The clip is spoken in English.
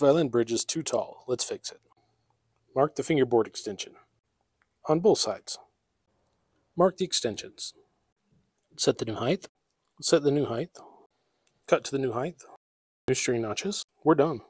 Violin bridge is too tall. Let's fix it. Mark the fingerboard extension. On both sides. Mark the extensions. Set the new height. Set the new height. Cut to the new height. New string notches. We're done.